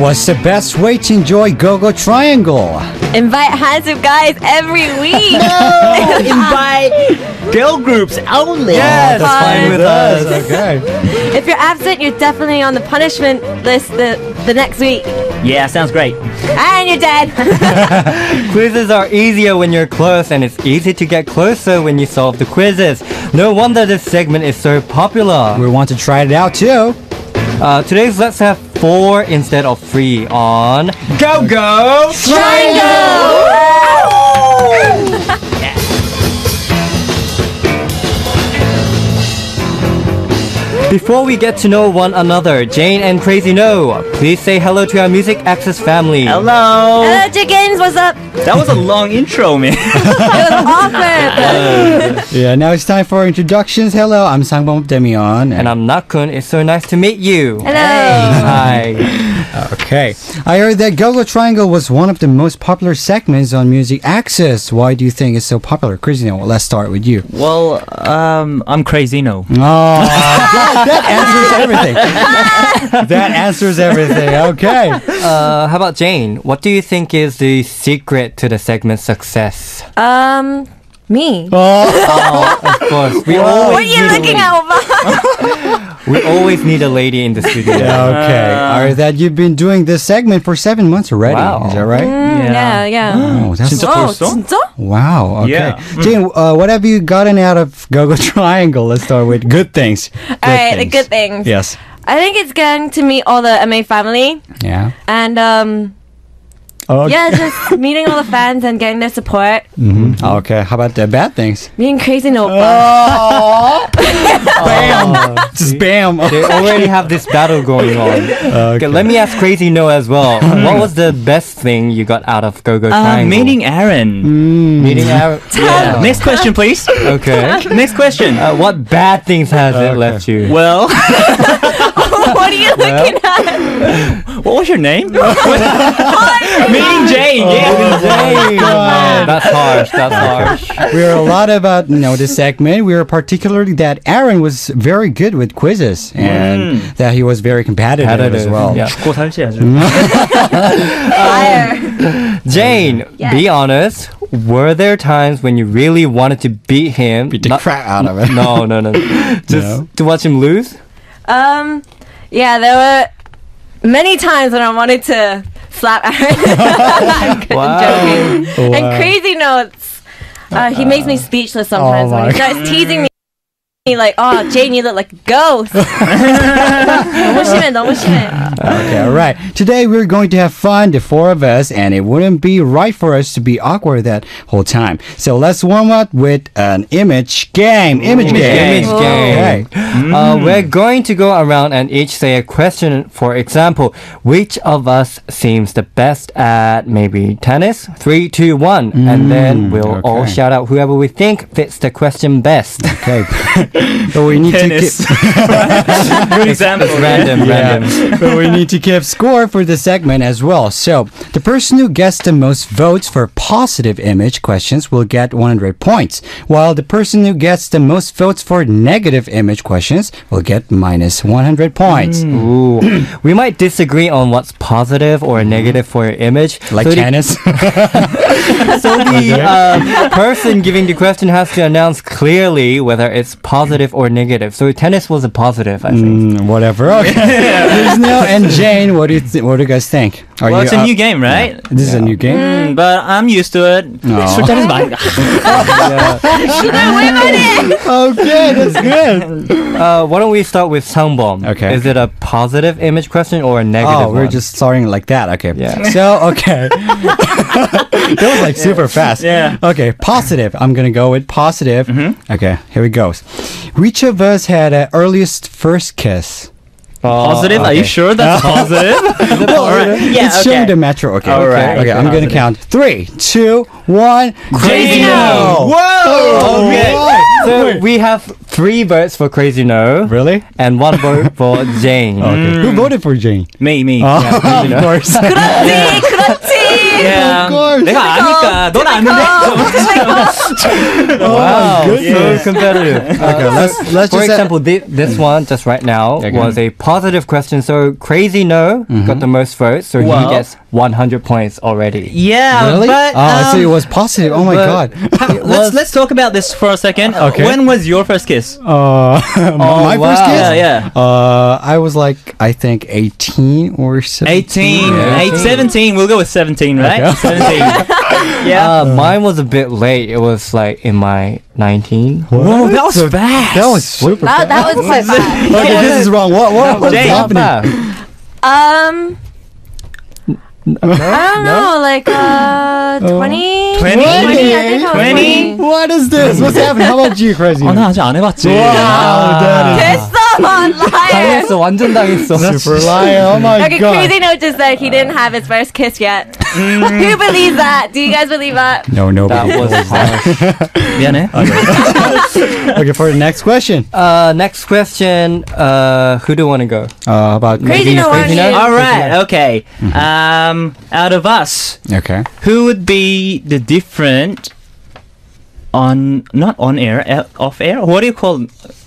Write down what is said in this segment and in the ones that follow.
What's the best way to enjoy Go-Go Triangle? Invite handsome guys every week. no, Invite girl groups only. Yes, that's fine with us. Okay. if you're absent, you're definitely on the punishment list the, the next week. Yeah, sounds great. And you're dead. Quizzes are easier when you're close, and it's easy to get closer when you solve the quizzes. No wonder this segment is so popular. We want to try it out too. Uh, today's Let's Have four instead of three on Go Go Before we get to know one another, Jane and Crazy No, please say hello to our Music Access family. Hello. Hello, chickens. What's up? That was a long intro, man. It was awkward. Yeah, now it's time for introductions. Hello, I'm Sangbom Demion. And I'm Nakun. It's so nice to meet you. Hello. Hi. Okay. I heard that Go-Go Triangle was one of the most popular segments on Music Access. Why do you think it's so popular? Crazy No, let's start with you. well, um, I'm crazy, no. Oh, that, that answers everything. that answers everything. Okay. Uh, how about Jane? What do you think is the secret to the segment's success? Um, me. Oh, Of course, we always What are you need a looking lady. at, Oba? We always need a lady in the studio. okay. All right, that you've been doing this segment for seven months already. Wow. Is that right? Mm, yeah, yeah. Oh, that's 진짜 Oh, 벌써? 진짜? wow. Okay. Yeah. Jane, uh, what have you gotten out of Go-Go Triangle? Let's start with good things. Good All right, the good things. Yes. I think it's getting to meet all the MA family Yeah. and um Oh, yeah, just meeting all the fans and getting their support. mhm. Okay. How about the bad things? Meeting crazy no Oh. bam. Just bam. They already have this battle going on. Okay, let me ask Crazy No as well. what was the best thing you got out of Go Go Uh, Triangle? meeting Aaron. Mm. Meeting Aaron. Yeah. Next question, please. Okay. Next question. Uh, what bad things has it left you? well, what are you looking at? your name? mean Jane. Oh, yeah. Mean Jane. That's harsh. That's harsh. We are a lot about uh, you know this segment. We are particularly that Aaron was very good with quizzes mm. and that he was very competitive, competitive. as well. Yeah. um, Jane, be honest. Were there times when you really wanted to beat him? Beat the Not, crap out of him. No, no, no. Just no. to watch him lose. Um. Yeah, there were many times when I wanted to slap Aaron. Wow. Wow. And crazy notes. Uh, he makes me speechless sometimes Oh when he starts teasing me Like, oh, Jane, you look like a ghost. 너무 심해, 너무 심해. Okay, all right. Today we're going to have fun, the four of us, and it wouldn't be right for us to be awkward that whole time. So let's warm up with an image game. Image game. Image game. Okay. Uh, we're going to go around and each say a question. For example, which of us seems the best at maybe tennis? Three, two, one, and then we'll all okay. shout out whoever we think fits the question best. Okay. so we need Tennis. to keep, Good example. It's random, Yeah. random. but we need to keep score for the segment as well. So the person who gets the most votes for positive image questions will get 100 points, while the person who gets the most votes for negative image questions will get minus 100 points. Ooh, we might disagree on what's positive or negative for your image. Like so the, so the uh, person giving the question has to announce clearly whether it's positive or negative. So tennis was a positive, I think. Mm, whatever. Okay. There's no and Jane. What do you th- what do you guys think? Well, you, it's a uh, new game, right? Yeah. This yeah. is a new game, mm, but I'm used to it. No. okay, that's good. Uh, why don't we start with Sangbom? Okay. Is it a positive image question or a negative? Oh, we're just starting like that. Okay. Yeah. So okay. that was like super fast. Yeah. Okay, positive. I'm gonna go with positive. Mm-hmm. Okay, here we go. Which of us had an earliest first kiss? Positive? Are you okay. sure that's positive? All right. Yeah, it's showing okay. the metro. Okay. All okay. right. Okay. I'm gonna Positive. count three, two, one. Crazy no. Whoa. Okay. What? So we have three votes for Crazy No Really? and one vote for Jane. Okay. Who voted for Jane? Me, me. Oh, Yeah, of course. 그렇지, 그렇지. Yeah. course. 내가 아니까 넌 아는데. Wow, goodness. so competitive. Okay, let's let's For just example, thi- this one just right now Okay. was a positive question. So crazy no got the most votes, so Wow. he gets 100 points already. Yeah, really? but oh, so um, it was positive. Oh my but- god. let's let's talk about this for a second. Okay. When was your first kiss? Uh, my wow. first kiss. Yeah, yeah. Uh, I was like I think 18 or 17. 18, Yeah. eight, 17. We'll go with 17, right? Okay. 17. yeah. Uh, mine was a bit late. It was like in my 19. Whoa, that was fast. That was super. That, fast. that was quite bad. Okay, this is wrong. What what what's Jane. Not happening? bad. Um, I don't know, like uh, 20? 20? 20, I think I was 20? 20. What is this? What's happening? How about you, crazy? 아, 나 아직 안 해봤지. Wow, that Come on, liar. 당했어. 완전 당했어. Super liar. Oh my okay, god. Okay, Crazy No just said he didn't have his first kiss yet. Mm. Who believes that? Do you guys believe that? No, no. That was 미안해. Okay. okay, for the next question. Uh, next question. Uh, who do you want to go? Uh, about Crazy No. Crazy No. All right. Okay. Mm-hmm. Um, out of us. Okay. Who would be the different? On not on air, uh, off air? What do you call?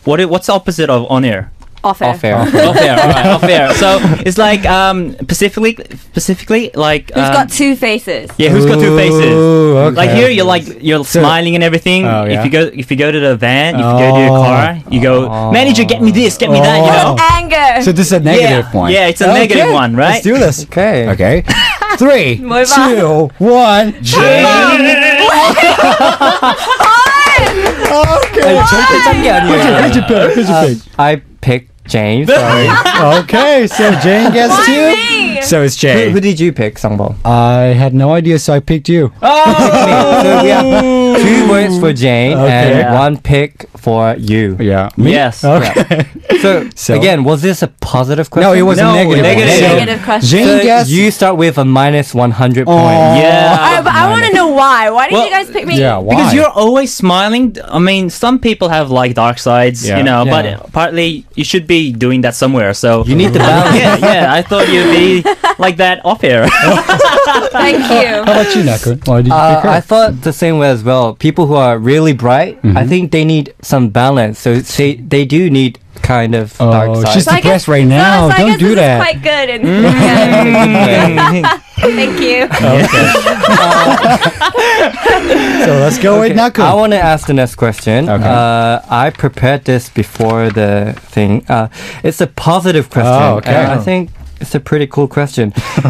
What? do- What's the opposite of on air? Off air. Off air. off air, all right, off air. So it's like um, specifically, specifically like Who's um, got two faces? yeah, who's got two faces? Ooh, okay. Like here, you're like you're So- smiling and everything. Oh, yeah. If you go, if you go to the van, if you go to your Oh. car, you go, Oh. manager, get me this, get me that. You Oh. know. Anger. So this is a negative yeah. one. Yeah, it's a Okay, negative one, right? Let's do this. Okay. Okay. Three, Move two, one. Okay. 절대 짠게 아니에요. Who'd you pick? Who'd you pick? I picked Jane. Sorry. Okay, so Jane gets Why two. me? So it's who, who did you pick, Sangbom? I had no idea, so I picked you. Oh! So we have two words for Jane Okay. and one pick for you. Yeah. Me? Yes. Okay. So, So- again, was this a positive question? No, it was No, a negative. negative. So Negative question. Jane So gets. you start with a minus 100 Oh. points. Yeah. Alright, but I want to know why. Why did Well, you guys pick me? yeah. Why? Because you're always smiling. I mean, some people have like dark sides, Yeah. you know, Yeah. but partly you should be doing that somewhere. So You need the balance. yeah, yeah. I thought you'd be like that off air. Thank you. How about you, Nakun? Why did you Uh. I thought the same way as well. People who are really bright, I think they need some balance. So they, they do need kind of dark Oh, side. she's So I guess- depressed right now. so, so Don't guess do this that. Is quite good. And, Mm. Thank you. So let's go with Okay, Nakun. I want to ask the next question. Okay. Uh, I prepared this before the thing. Uh, it's a positive question. Oh, okay. and I think it's a pretty cool question.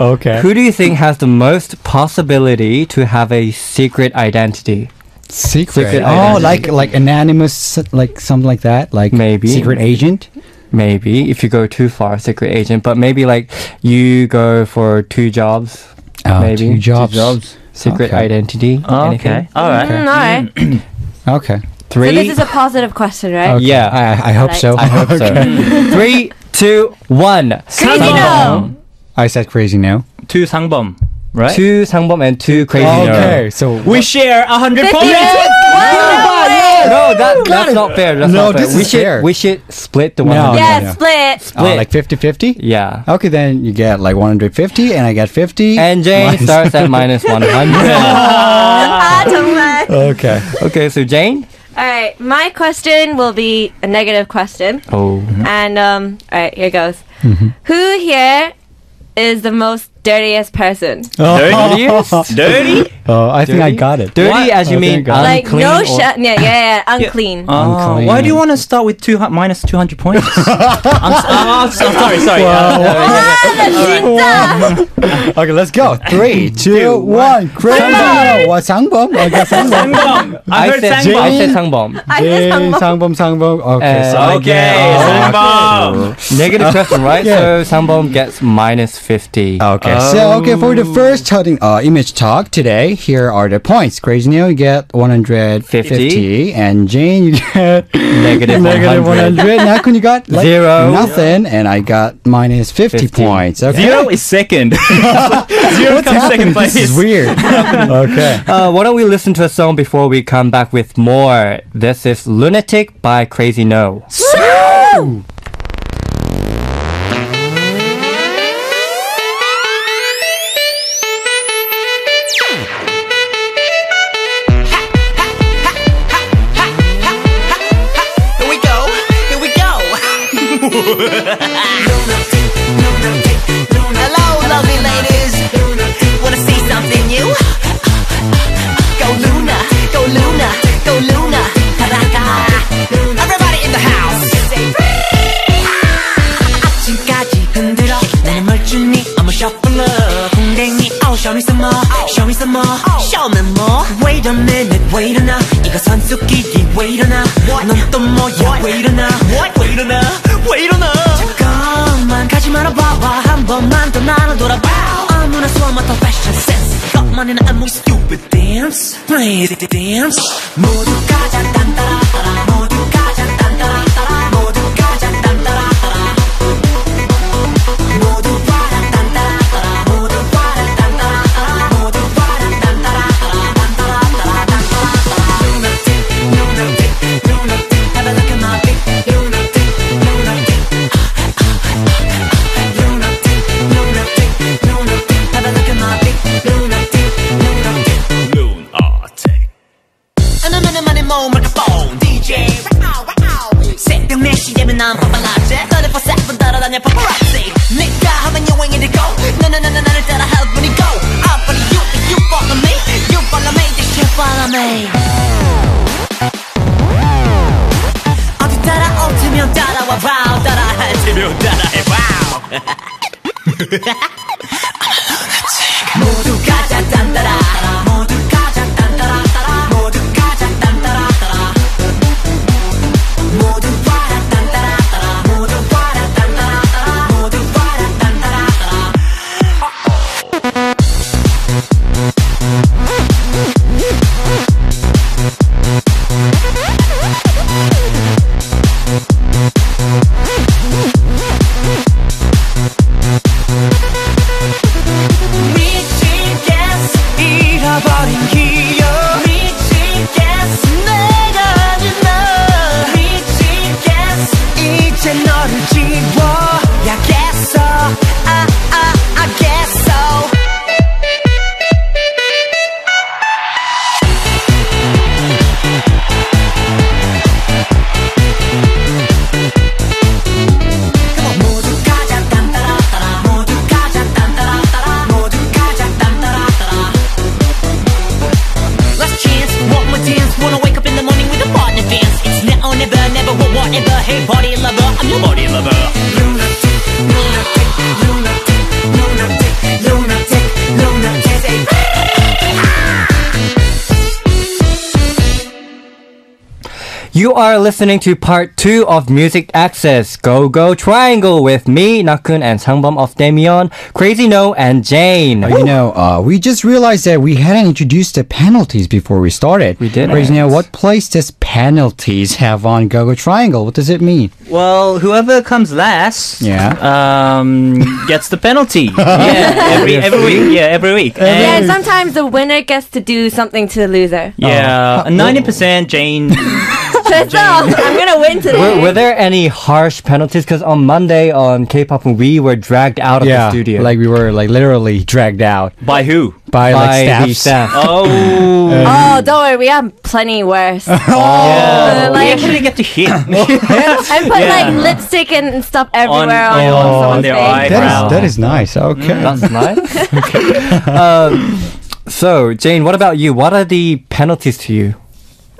okay. Who do you think has the most possibility to have a secret identity? Secret. Secret oh, identity. like like anonymous, like something like that. Like Maybe. secret agent. Maybe if you go too far, secret agent. But maybe like you go for two jobs, Oh, maybe two jobs. Two jobs. secret Okay. identity. okay. Anything? All right. Mm, all right. Okay. Three. So this is a positive question, right? Okay. Yeah. I, I hope Like- so. I hope so. Three, two, one. Crazy no. I said crazy no. Two 상범, right? Two Sangbom and two crazy okay, no. so We share a hundred Fifty. points. No, that, that's not fair. That's No, not fair. this we is should fair. we should split the No, one. no, Yeah, no. split. Oh, like 50-50? Yeah. Okay, then you get like 150 and I get 50. And Jane Minus- starts at minus 100. Ah, 정말. Okay. okay, so Jane? all right, my question will be a negative question, Oh. and um, all right, here goes. Mm-hmm. Who here is the most dirtiest person. Oh. Dirtiest? Dirty? Oh, I think Dirty? I got it. Dirty what? as you oh, mean like no sh- yeah, yeah, yeah, unclean. Oh, unclean. Why do you want to start with two minus 200 points? I'm, I'm, I'm, sorry, sorry. Wow. Ah, okay, let's go. Three, two, one. Crazy. What Sangbom? I got Sangbom. I heard Sangbom. I said Sangbom. Sangbom. Sangbom. Okay, uh, okay, Sangbom. Negative question, right? So Sangbom gets minus 50. Okay so okay for the first cutting, uh, image talk today, here are the points. Crazy Neil, you get 150, and Jane, you get Negative negative 100. 100. Nakun, you got like Zero. nothing, and I got minus 50, 50. points. Okay. Zero is second. Zero What's comes happening? second place. This is weird. okay. Uh, why don't we listen to a song before we come back with more? This is Lunatic by Crazy No. Hello, lovely ladies. Wanna see something new? Go Luna, go Luna, go Luna. Everybody in the house. 아침까지 흔들어. 나는 I'm a shuffler. oh show me some more, show me some more, show me more. Wait a minute, wait a minute. 이거 선수끼리 wait a minute. 넌또 뭐야? Wait a minute, wait. 왜 이러나 잠깐만 가지 말아봐봐 한 번만 더 나를 돌아봐 아무나 수업 맡아 패션 센스 것만이나 안무 stupid dance play the dance 모두 가자 딴따라 따라 모두 가자 딴따라 4시 되면 난 paparazzi 24-7 따라다녀 paparazzi 내가 하면 여행이 되고 나나나나 나를 따라 할 뿐이고 I follow you if you follow me You follow me just you follow me 어디 따라올 테면 따라와 봐 따라할 테면 따라해 봐 You are listening to part two of Music Access Go Go Triangle with me, Nakun, and Sangbum of Damion, Crazy No, and Jane. Uh, you know, uh, we just realized that we hadn't introduced the penalties before we started. We didn't. Crazy now, what place does penalties have on Go-Go Triangle? What does it mean? Well, whoever comes last, Yeah. um, gets the penalty. yeah, every every week. Yeah, every week. Yeah, and And, sometimes the winner gets to do something to the loser. yeah, ninety percent Jane. So I'm gonna win today. Were, were there any harsh penalties? Because on Monday on K-pop, we were dragged out of the studio. like we were like literally dragged out By who? by, by like the staff. staff. Oh, oh, don't worry, we have plenty worse. yeah. Uh, we actually get to hit. I put Yeah. like lipstick and stuff everywhere on, on- on, on their face. That eyebrow. is that is nice. Okay. That's nice. um, so, Jane, what about you? What are the penalties to you?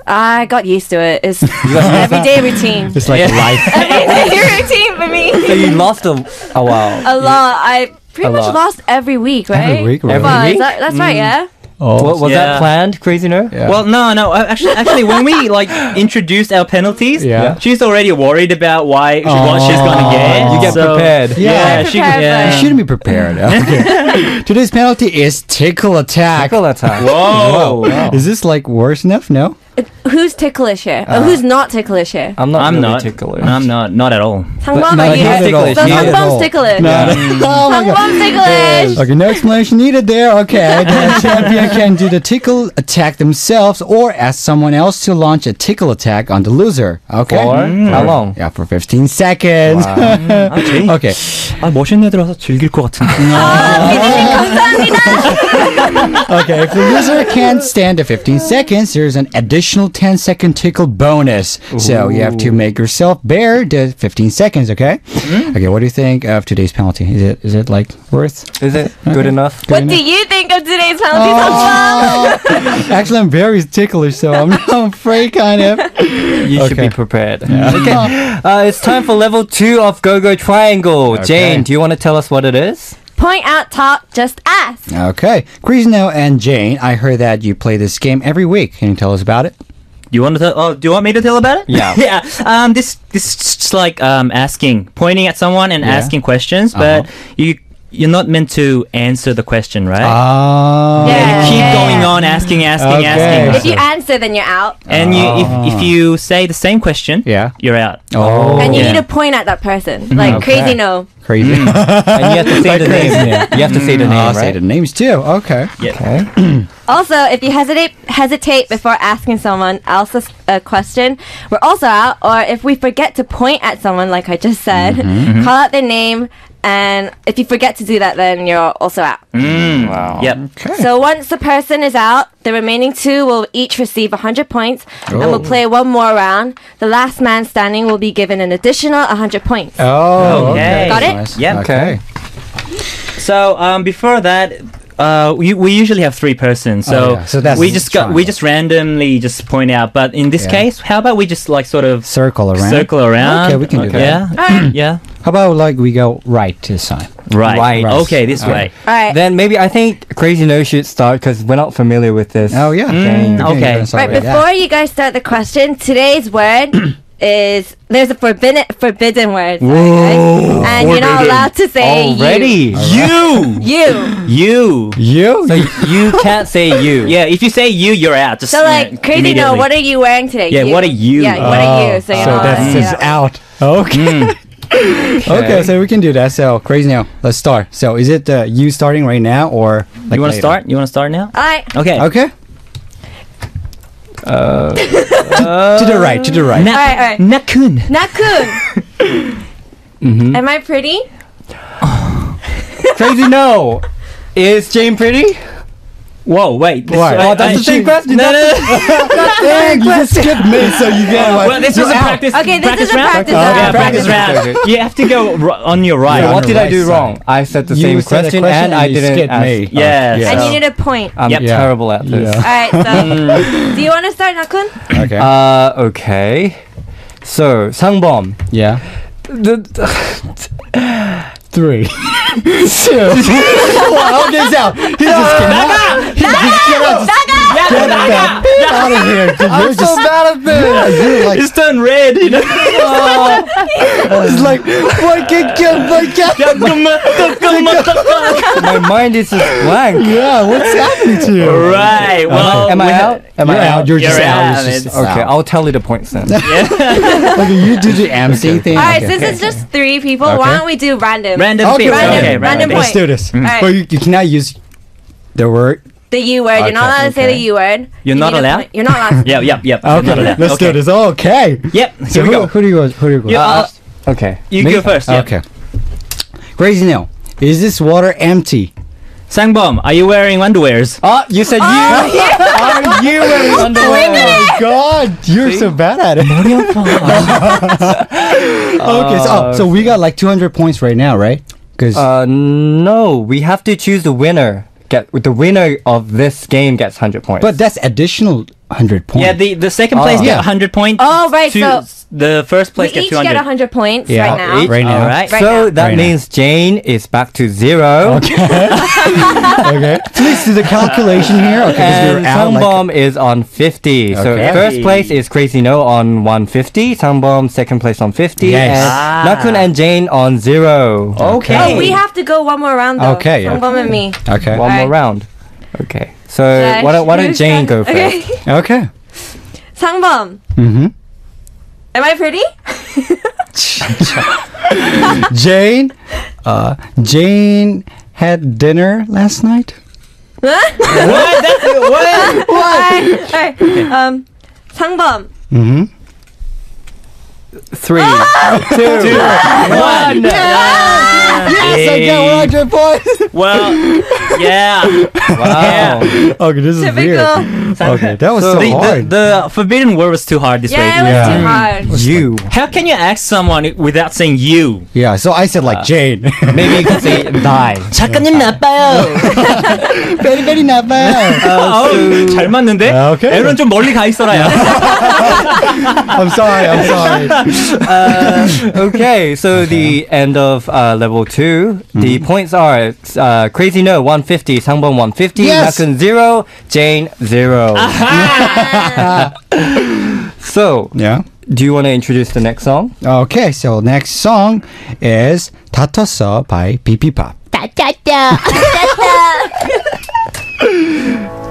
I got used to it. It's everyday routine. It's like Yeah. life. Everyday routine for me. So you lost a, a while. A lot. I pretty A much lot. lost every week, right? Every week, right? Every Well, week? that- that's right, yeah. Oh, Wa- was Yeah. that planned, Crazy No? Yeah. Well, no, no. uh, Actually, actually, when we like introduced our penalties, Yeah. she's already worried about why what she's gonna get. You get So- prepared. Yeah, Yeah, she, prepared yeah. for you shouldn't be prepared. Okay. Today's penalty is tickle attack. Tickle attack. Whoa. Is this like worse enough? No. Who's ticklish here? Uh, or who's not ticklish here? I'm not I'm really not. ticklish. I'm not. Not at all. Sangbum, no, are you? not at all. ticklish. So Not at Sangbum's all. ticklish. No, no. Oh my god. Sangbum's ticklish. Okay, no explanation needed there. Okay, the champion can do the tickle attack themselves or ask someone else to launch a tickle attack on the loser. Okay. For how long? Yeah, for 15 seconds. 아, 제이. okay. 아, 멋있는 애들아서 즐길 것 같은데. 아, 피디님 감사합니다. Okay, if the loser can't stand the 15 seconds, there's an additional 10 second tickle bonus. So you have to make yourself bear the 15 seconds, okay? Okay, what do you think of today's penalty? Is it is it like worth? Is it good enough? What do you think of today's penalty, Sangbum? Actually, I'm very ticklish, so I'm, I'm afraid kind of. You should be prepared. Okay. Uh, it's time for level two of Go Go Triangle. Jane, do you want to tell us what it is? Point out, talk, just ask. Okay. Crazy No and Jane, I heard that you play this game every week. Can you tell us about it? You want to tell? Oh, do you want me to tell about it? Yeah. yeah. Um, this this is just like um asking, pointing at someone and Yeah. asking questions, but you you're not meant to answer the question, right? Oh. Yeah. Keep going on asking, asking, Okay. asking. If you answer, then you're out. And you, if, ah. if you say the same question, Yeah. you're out. Oh. and you yeah. need to point at that person. Mm-hmm. Like Okay. crazy no. Crazy. Mm. and you have to say the name. You have to say the mm. name, I'll right? say the names too. Okay. Okay. Also, if you hesitate hesitate before asking someone else a, a question, we're also out. Or if we forget to point at someone, like I just said, Mm-hmm. mm-hmm. call out their name. And if you forget to do that, then you're also out. Mm. Wow. Yep. Okay. So once the person is out, the remaining two will each receive 100 points, and Oh. we'll play one more round. The last man standing will be given an additional 100 points. Oh, Okay. okay. Got it? Nice. Yep. Okay. So um, before that, uh, we, we usually have three persons. So, Oh, yeah. So that's we just got we just randomly just point out. But in this Yeah. case, how about we just like sort of Circle around. circle around? Okay, we can do that. Yeah. Alright. yeah. How about like we go right this time? Right. Right. Okay, this way. All right. Then maybe I think Crazy No should start because we're not familiar with this. Oh yeah. Mm, We okay. Right, with that. before you guys start the question, today's word is there's a forbidden forbidden word. sorry, guys. And you're not allowed to say Already. You. you. You. You. You? So you can't say you. Yeah. If you say you, you're out. Just So like crazy no, immediately. what are you wearing today? Yeah, what are you? Yeah, what are you? So, so you're that's allowed to just say that. out. Okay. okay, so we can do that. So crazy now. Let's start. So is it uh, you starting right now or like you want to start? You want to start now? Alright. Okay. Okay. Uh, to the right. To the right. Alright, alright. Nakun. Nakun. mhm. Am I pretty? Crazy No. Is Jane pretty? Whoa, wait. This, Why? I- Oh, that's I- the same question. No, no, no. Dang, you just skipped me, so you get like. Well, this you're was a out. practice. Okay, this practice is a round? practice Okay, round. Yeah, practice practice round. You have to go r- on your right. Yeah, what did the I do right wrong? side. I said the You same said question, question and I didn't skipped ask. me. Yes. Yeah. And So- you need a point. I'm Yep. Yeah. terrible at this. Yeah. Alright, so do you want to start, Nakun? Okay. Uh, okay. So Sangbom. yeah. The, Three. Two. wow, okay, he just uh, cannot. He just cannot. Get the out of here. dude. You're I'm so just. bad at this. Yeah, you're like. It's turned red, you know. It's like. Why can't get? Why can't? My mind is just blank. Yeah. What's happening to you? right. Well, Am I out? Am I out. You're just You're out. out. Just Okay, out. I'll tell you the points then. Okay, you do the MC thing. Alright, okay. since it's just three people, Okay. why don't we do random? Random Okay, people. random- okay, random people. Let's do this. Alright. But you, you cannot use the word. The U word. You're not Okay, allowed to say the U word. You're You not allowed? point. You're not allowed. yeah, yep, yep. Okay, Not allowed. let's okay. do this. Okay. Yep. So Here we who, go. who do you go? Who do you go? You, uh, Okay. you Me? go first. Yeah. Okay. Crazy Neil, is this water empty? Sangbom, are you wearing underwears? Oh, you said you. Are you wearing Oh underwear? my god, you're so bad at it. okay, so, oh, so we got like 200 points right now, right? Because Uh, no, we have to choose the winner. Get the winner of this game gets hundred points. but that's additional 100 points. Yeah, the, the second place Oh. get Yeah. 100 points. Oh, right, Two- so the first We place get each get 200. 100 points Yeah, right now. each- right now. All right. Right so now. that Right now. means Jane is back to zero. Okay. okay. Please do the calculation here. Okay, 'cause And we're like- is on 50. Okay. So Okay. first place is Crazy No on 150. Sangbom second place on 50. Yes. And Ah. Nakun and Jane on zero. Okay. Oh, we have to go one more round though. Okay, yeah. Sangbom and me. okay. One more Alright. round. Okay. So why don't, why don't Jane go first? Okay. Okay. Sangbom, Mm-hmm. am I pretty? Jane, uh, Jane had dinner last night. Huh? what? That's, what? Alright, alright. Um, Sangbom, Mm-hmm. Three, Ah! two, one. Yes, I got 100 points. Well, yeah. Wow. okay, this is typical. weird. Okay, that was so the, the, hard. the forbidden word was too hard this Yeah, it way. was Yeah. too hard. You. How can you ask someone without saying you? yeah, so I said Uh, like Jane. Maybe you could say die. 작가님 나빠요. very very 나빠요. 아우, 잘 맞는데? 아, 오케이. 에런 좀 멀리 가 있어라야. I'm sorry. I'm sorry. okay, so the end of uh, level 2 The points are uh, Crazy No 150, Sangbom 150, yes. Nakun 0, Jane 0. so, yeah. Do you want to introduce the next song? Okay, so next song is 다퉜어 by BP Pop. 다퉜어.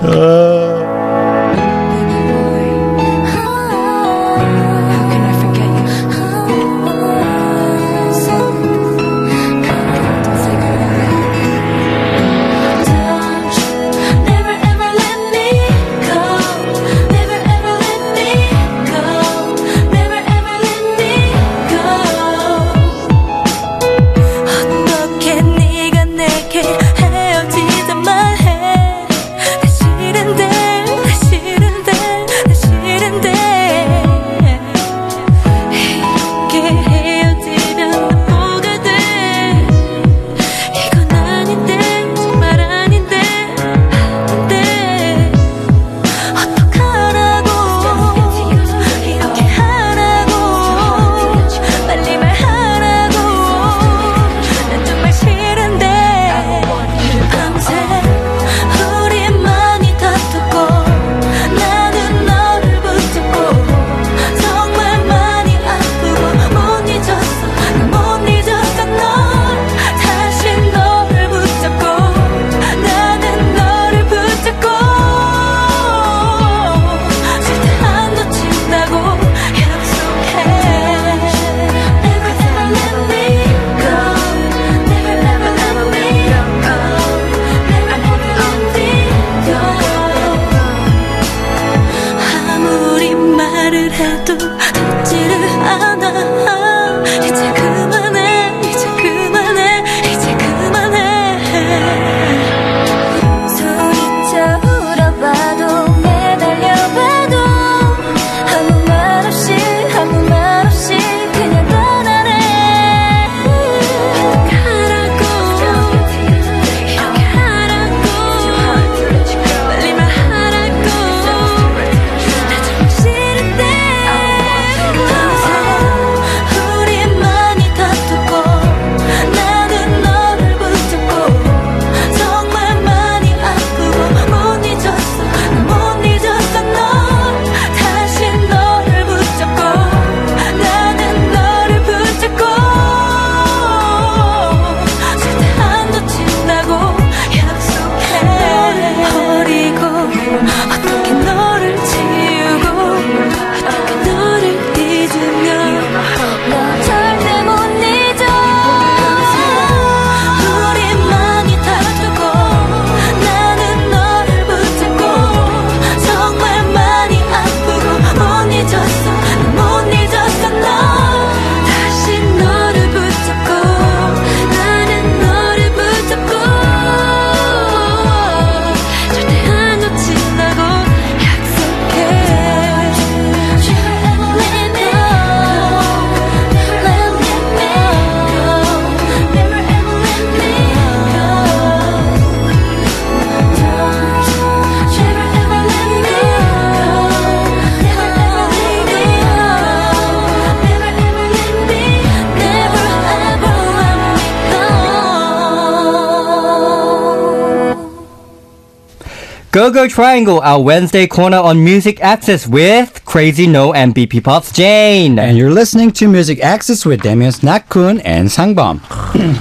다퉜어. Go Go Triangle, our Wednesday corner on Music Access with Crazy No and BP Pop's Jane. And you're listening to Music Access with Demian Nakun and Sangbom.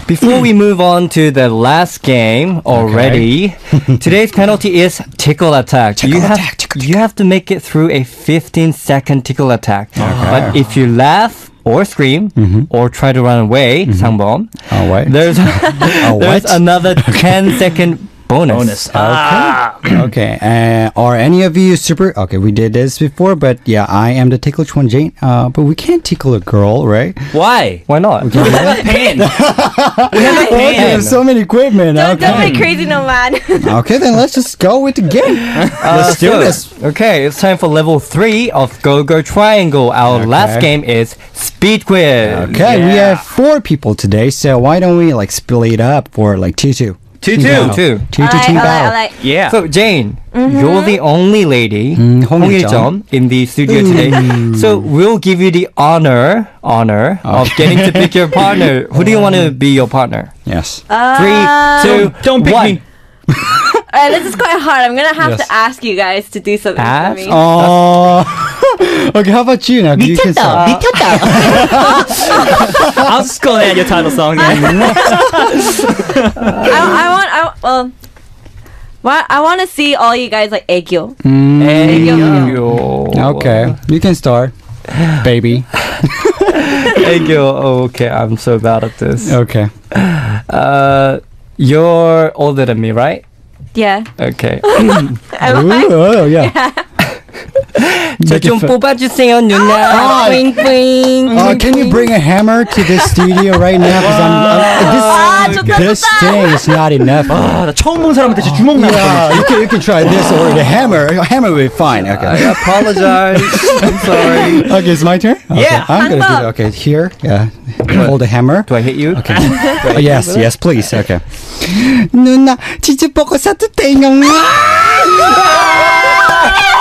Before we move on to the last game already, today's penalty is tickle attack. Tickle you have attack, tickle, you have to make it through a 15 second tickle attack. But if you laugh or scream mm-hmm. or try to run away, mm-hmm. Sangbom, Oh, wait. there's there's another 10 second bonus. Bonus. Ah. Okay. Uh, are any of you super? Okay, we did this before, but yeah, I am the ticklish one, Jane. Uh, but we can't tickle a girl, right? Why? Why not? We have a pen. we have a Okay, pen. there's so many equipment. Don't, don't okay. be crazy, no man. okay, then let's just go with the game. let's do so- this. Okay, it's time for level three of Go Go Triangle. Our last game is Speed Quiz. Okay, we have four people today, so why don't we like split it up for like two two? Two, Team two. battle. Two. Two I to like, team I like, battle. I like. Yeah. So Jane, you're the only lady, Mm, Hong 홍일점. in the studio today. So we'll give you the honor, honor of getting to pick your partner. Who do you want to be your partner? Yes. Three, two, don't pick one. me. Alright, this is quite hard. I'm gonna have Yes. to ask you guys to do something Ask? for me. Oh. okay, how about you now? You can start. I'll just go ahead your title song then. I, I want, I well, why I want to see all you guys like aegyo. Mm, Aegyo. okay, you can start, baby. Aegyo. Okay, I'm so bad at this. Okay. Uh, you're older than me, right? Yeah. Okay. Ooh, oh yeah. Make it 저좀 fa- 뽑아주세요, 누나. 뿌잉 뿌잉. Uh, can you bring a hammer to the studio right now? Because I'm, 아, I'm 좋다, this, this 좋다. thing is not enough. 아, 나 처음 본 사람한테 진짜 주먹 나왔어. Yeah, you can, you can try this or the hammer. A hammer will be fine. I Okay. apologize. I'm sorry. Okay, it's my turn. Okay, Yeah. I'm gonna do 방법. that. Okay, here. Yeah, hold the hammer. Do I hit you? Okay. Oh, yes, yes, please. Okay. 누나 치즈 먹고 사도 돼요.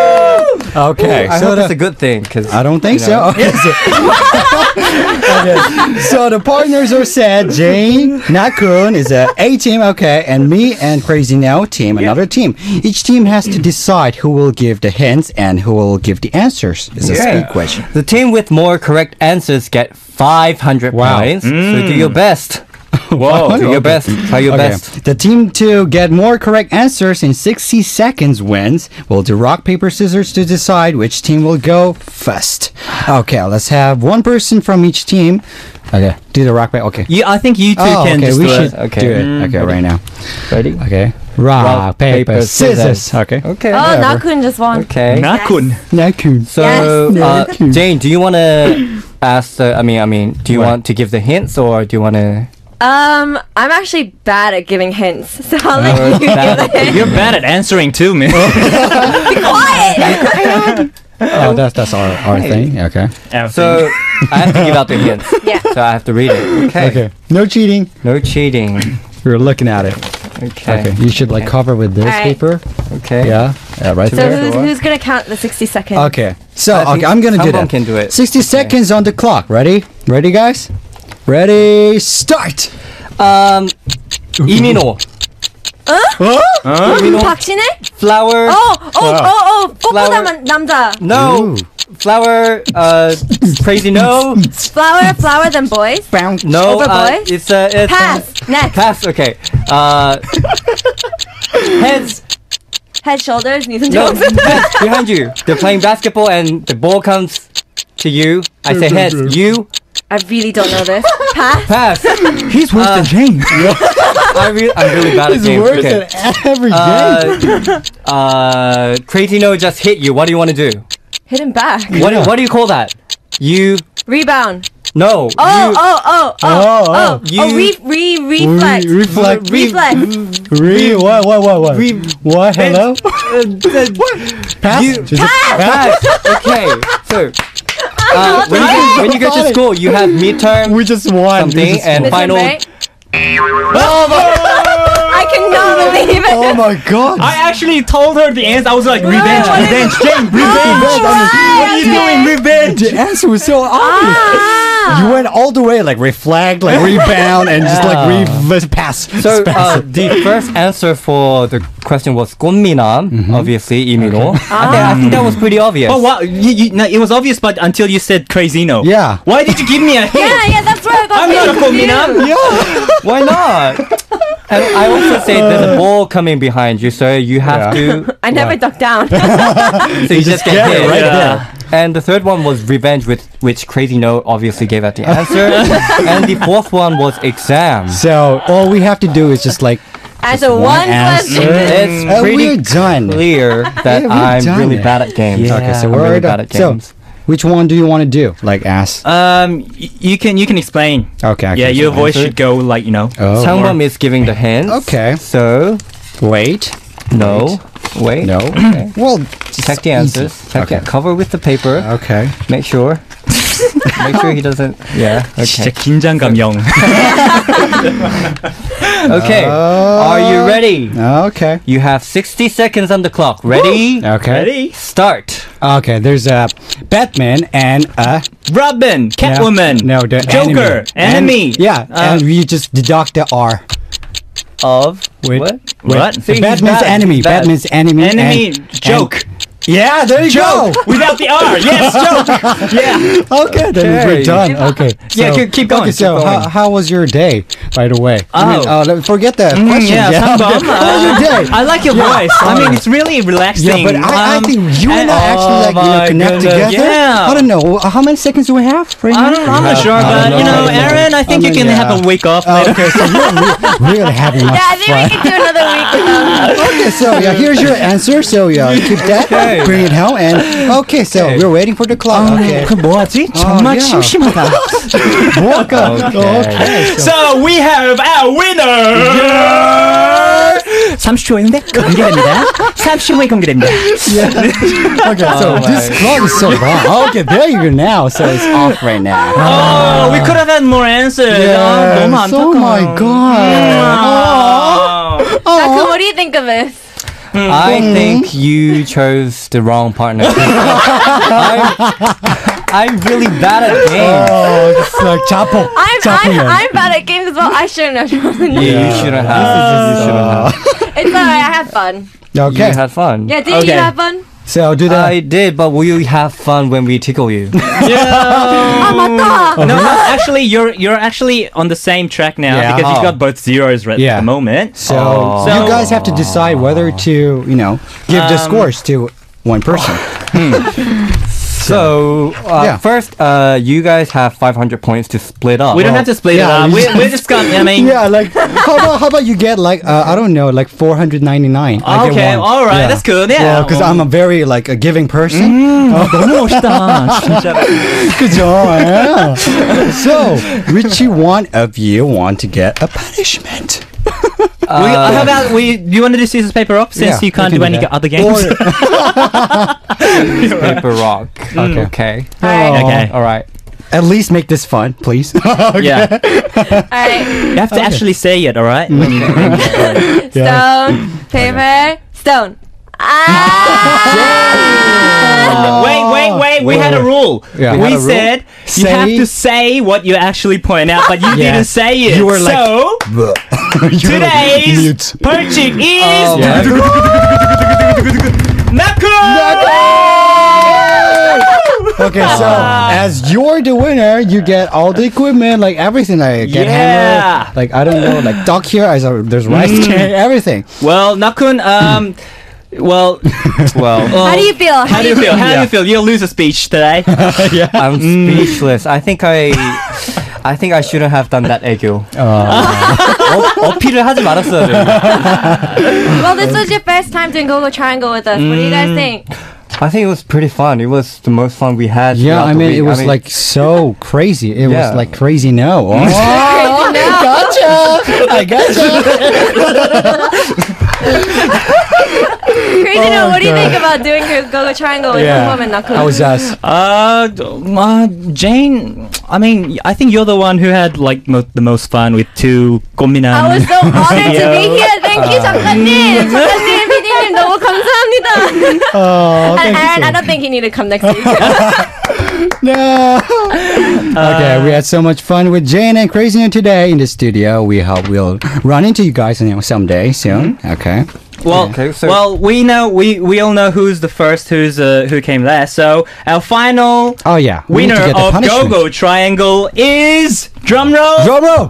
Okay, I so hope the, it's a good thing because I don't think you know. so. Okay, so, okay. so the partners are set. Jane, Nakun is a A team, okay, and me and Crazy Now team, another team. Each team has to decide who will give the hints and who will give the answers. It's a Okay. speed question. The team with more correct answers get 500 Wow. points. So do mm. your best. Whoa, do your best. Try your okay. best. The team to get more correct answers in 60 seconds wins. We'll do rock, paper, scissors to decide which team will go first. Okay, let's have one person from each team. Okay, do the rock, paper. Okay. Yeah, I think you two oh, can okay, just we do should it. Okay. do it. Mm, okay, ready? right now. Ready? Okay. Rock, rock paper, paper scissors. Okay. Okay. Oh. Nakun just won. Okay. Nakun. Yes. Nakun. So, yes. Uh, Jane, do you want to ask? Uh, I mean, I mean, do you what? want to give the hints or do you want to? Um, I'm actually bad at giving hints, so I'll let you give the hint. You're bad at answering too, man. Be quiet. Oh, that's that's our, our thing. Okay. So, I have to give out the hints. Yeah. So I have to read it. Okay. Okay. No cheating. No cheating. We're looking at it. Okay. Okay. You should like cover with this Alright. paper. Okay. Yeah. Yeah. Right So there. who's, who's gonna count the 60 seconds? Okay. So I think okay, I'm gonna do someone that. can do it. 60 seconds on the clock. Ready? Ready, guys? Ready? Start. Um, 이민호. 이민호. 박신혜? Flower. 어, 어, 어, 어, Flower. 꽃보다 남자. No. Flower. Uh, crazy. No. Flower, flower than boys. Bounce. No. Over Uh, boy? it's a. It's Pass. Next. Pass. Okay. Uh, heads. Head, shoulders, knees and No. toes. heads behind you. They're playing basketball and the ball comes to you. I say heads. You I really don't know this. Pass. pass. He's worse than Jane. I re- I'm really bad at He's games. worse Okay. than every game. Uh, uh, Crazy No just hit you. What do you want to do? Hidden back. What, Yeah. what do you call that? You Rebound. no. Oh, you, oh, oh, oh, Oh, oh, oh. oh, re, re, reflect. Re- reflect. reflect. Re what what what what? Re- what? Hello? Pass. You- Just- Pass. okay. So uh, when, you, when you get to school, you have midterm We just won. Something just and won. Listen, final. right? I cannot believe it. Oh my god. I actually told her the answer. I was like, revenge, revenge, Jane, revenge. Revenge. What are you okay. doing, revenge? the answer was so obvious. Ah. You went all the way, like reflect, like rebound, and just like reverse pass. So. Uh, the first answer for the question was Gonminam, mm-hmm. obviously Imiro. Okay. Ah. I, I think that was pretty obvious. Oh wow, you, you, no, it was obvious, but until you said Crazy No. Yeah. Why did you give me a hint? yeah, yeah, that's right. I'm not Gonminam. Yeah. Why not? And I also say there's a uh. ball coming behind you, so you have yeah. to. I never duck down. so you, you, just, get, get hit. Right yeah there. And the third one was revenge, with which Crazy No obviously gave out the answer. and the fourth one was exam. So all we have to do is just like Answer one one question. It's pretty we're done. clear that Yeah, I'm done really it. bad at games. Yeah. Okay, so I'm we're really bad at So, games. which one do you want to do? Like ask. Um, y- you can you can explain. Okay. okay yeah, so your voice answer. should go like you know. Oh. Sangwon is giving the hints. Okay. So, Wait. no. Wait. No. Okay. Well, Check the answers. Check Okay. the cover with the paper. okay. Make sure. Make sure he doesn't. Yeah. 진짜 Okay. 긴장감 영. Okay. Are you ready? Okay. You have 60 seconds on the clock. Ready? Okay. Ready? Start. Okay. There's a Batman and a Robin, Catwoman, No, the Joker, enemy. enemy. And- yeah, Uh, and we just deduct the R. Of Wait. what? What? Batman's enemy. Bad. Batman's enemy. enemy, joke. And- yeah, there you Joke without the R. Yes, joke. Yeah. Okay, then we're done. Okay. Yeah, keep- keep going, Okay, so keep going. How, how was your day, by the way? I mean, Oh. uh, let- forget that Mm, questions. yeah, yeah. Sangbom, okay. How was your uh, day? I like your voice. I mean, it's really relaxing. Yeah, relaxing. but I, I Um, think you and I actually oh like you know, connect goodness. together. Yeah. I don't know. uh, How many seconds do we have right I don't, I'm not sure, I but don't you know. know, Aaron, I think I you mean, can have a week off Oh, later. okay, so you're re- really having much Yeah, I think we can do another week without. Okay, so yeah, here's your answer. So yeah, keep that, Okay. bring it home, and okay, so Okay. we're waiting for the clock. Okay, 그 뭐하지? 정말 yeah. 심심하다. welcome. Okay. Okay, so So we have our winner. 30초 후에 공개됩니다. 30초 후에 공개됩니다. okay, so Oh this my. clock is so long. Okay, there you go now. So it's off right now. Oh, we could have had more answers. 아, 너무 Yes. Oh 안타까워. my god. Oh. Naku, what do you think of this? I mm-hmm. think you chose the wrong partner. I'm, I'm really bad at games. Oh, it's like chapo. I'm, I'm, chapo. I'm bad at games as well. I shouldn't have chosen that. Yeah, you shouldn't have. You shouldn't have. It's alright, I had fun. Okay, You had fun. Yeah, did Okay. you have fun? So do that. I did, but will you have fun when we tickle you? Ah, 맞다. No, no, actually, you're you're actually on the same track now Yeah. because Oh. you got both zeros right Yeah. at the moment. So, Oh. you guys have to decide whether to, you know, give the Um, scores to one person. So, uh, Yeah. first, uh, you guys have 500 points to split up. We don't have to split yeah, it up. we We, just- we just got. I mean, yeah, like how about how about you get like uh, I don't know like four hundred ninety nine. Okay, all right, that's good. Yeah, because I'm a very like a giving person. 음, 너무 멋있다. 진짜. Good job. yeah. so, which one of you want to get a punishment? we, how uh, about we? Do you want to do scissors paper rock since Yeah, you can't we do do any that. other games? paper rock. Mm. Okay. Okay. Alright, okay. All right. At least make this fun, please. Yeah, alright. you have to actually say it. All right. Stone, paper, stone. Ah! wait, wait, wait. We had a rule. Yeah. We Had a rule? said you have to say what you actually point out, but you Yeah. didn't say it. You were like- so today's mute. purchase is Oh my Naku. Okay, so as you're the winner, you get all the equipment, like everything. Like get Yeah. hammer, like I don't know, like dog here. I saw there's rice, cake, everything. Well, Nakun, um, Well, well. How do you feel? How, do you feel? How do you feel? You lose a speech today. yeah. I'm mm. speechless. I think I, I think I shouldn't have done that 애교. Oh. 어, 어필을 하지 말았어요. Well, this was your first time doing Go-Go Triangle with us. What do you guys mm. think? I think it was pretty fun. It was the most fun we had. Yeah, I mean, it was like so crazy. It Yeah. was like crazy no. Oh, I gotcha. I gotcha. Crazy no, what do you God. think about doing Google Triangle with Yeah, one woman, Naku? how was us? Uh, d- uh, Jane, I mean, I think you're the one who had like mo- the most fun with two 고민한. I was so honored to be video. here. Thank you, 작가님. 작가님, PD님 너무 감사합니다. Oh, And thank you Aaron, so I don't think you need to come next week. no. okay, we had so much fun with Jane and Crazy New today in the studio. We hope we'll run into you guys you know, someday soon. Okay. Well, Okay, so- well, we know we we all know who's the first, who's uh, who came there. So our final Oh yeah. we winner to get the of Go punishment. Go Triangle is drum roll. Drum roll.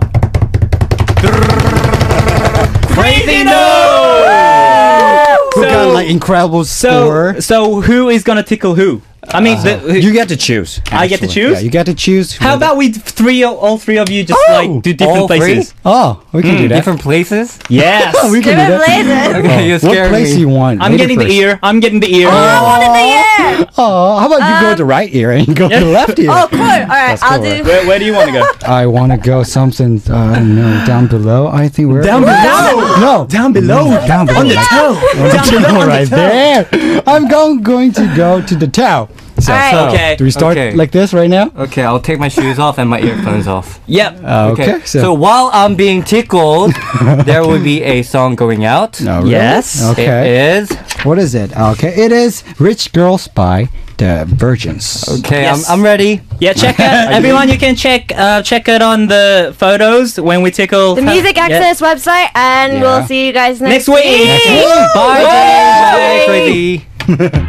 Crazy No. Who got like incredible score? So so who is gonna tickle who? I mean, uh-huh. the, uh, you get to choose. I get to choose? Yeah, you get to choose. how about we three, all three of you, just Oh, like do different all three? places? Oh, we can do hmm, that. Different places? Yes. Oh, we can do that. Okay, you What place me. you want? I'm Lady getting the ear. I'm getting the ear. Oh, One in the year. Oh, how about you go to the um, right ear and you go to the left ear? Oh, cool. All right, That's I'll cool, do. Where, where do you want to go? I want to go something. Uh, I down below. I think we're Down below? No, Down below. No, down below. On the toe. on the toe right there. I'm going going to go to the toe. So, All right. So, Okay. do we start Okay. like this right now? Okay, I'll take my shoes off and my earphones off. Yep. Uh, okay. So, while I'm being tickled, there will be a song going out. No, really? Yes. Okay. It is. What is it? Okay, it is "Rich Girls" by the Virgins. Okay, Yes. I'm, I'm ready. Yeah, check it. Everyone, you can check uh, check it on the photos when we tickle The Music Yeah. Access website, and Yeah. we'll see you guys next, Next week. week. Bye, Bye. Bye, Crazy.